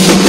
you.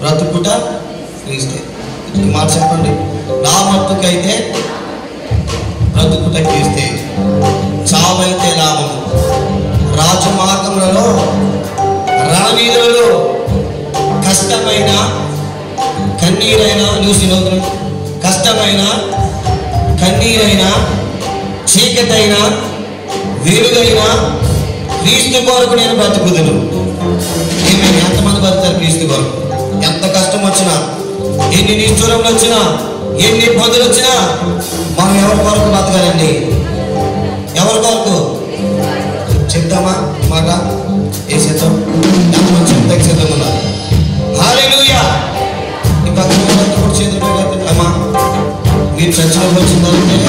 బ్రతుకుట క్రీస్తే. ఇప్పుడు మాట నా మట్టుకైతే బ్రతుకుట క్రీస్తే. చావైతే లాభం రాజమార్గములలో రణవీధులలో కష్టమైన కన్నీరైనా చూసి కష్టమైన కన్నీరైనా చీకటైన వెలుగైనా క్రీస్తు కొరకు నేను బ్రతుకుదును. ఎంతమంది క్రీస్తు గారు ఎంత కష్టం వచ్చినా ఎన్ని నిష్ఠూరములు వచ్చినా ఎన్ని ఇబ్బందులు వచ్చినా మనం ఎవరి కొరకు బతకాలండి? ఎవరి కొరకు? చెప్తామా? మాట? ఏ శతం చెప్తా శతం ఉన్నారు. మీరు చచ్చిన వచ్చిందంటే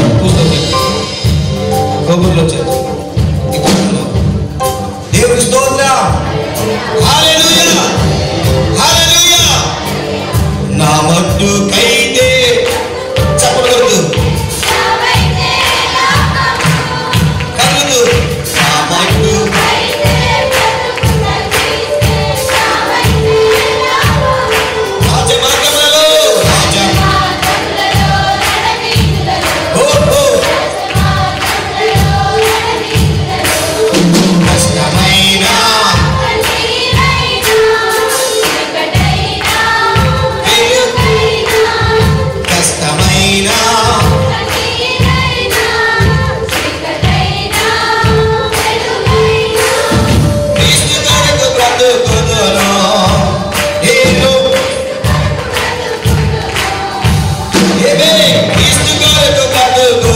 Amen. He's the God of the Bible.